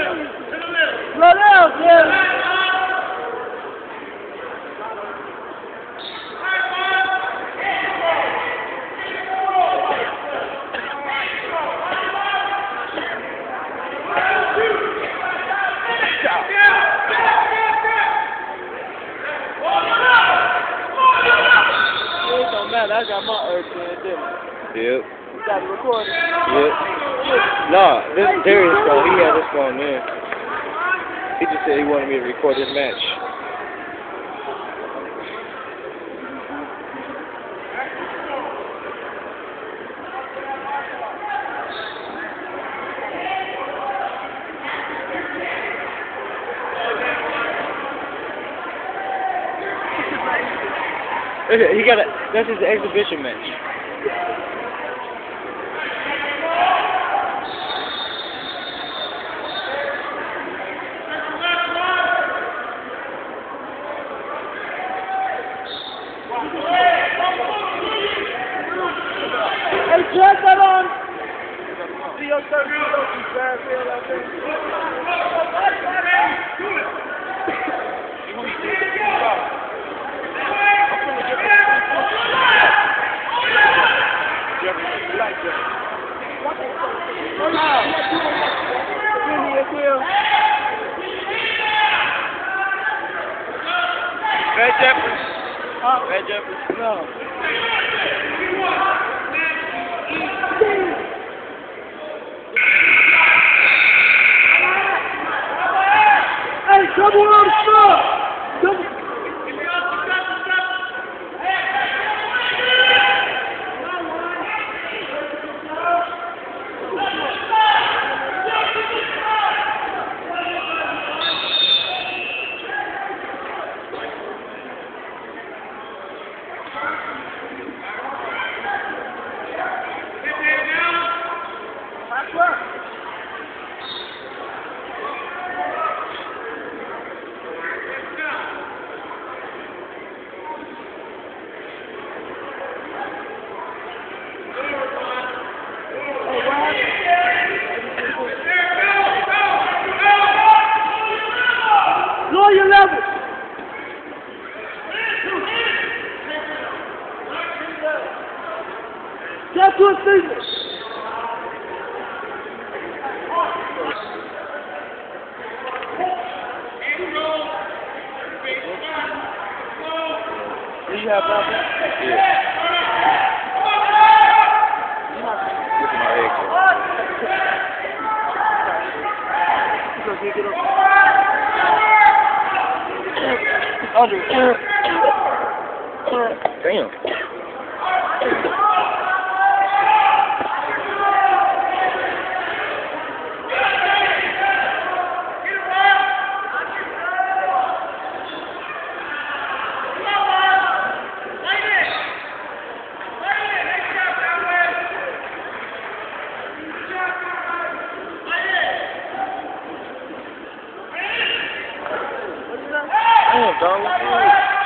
Slow down. It. Got my earth in, didn't I? Yep. You got it recorded. Yep. Nah, this is Darius' phone. He had this phone in. He just said he wanted me to record this match. He got a, that's his exhibition match. Red Jeffers. Huh? Red Jeffers. No. Hey, double Get to a finger. Do you have that? Yeah. Look at my egg. You gonna get it up. Under. Damn. Damn, dog.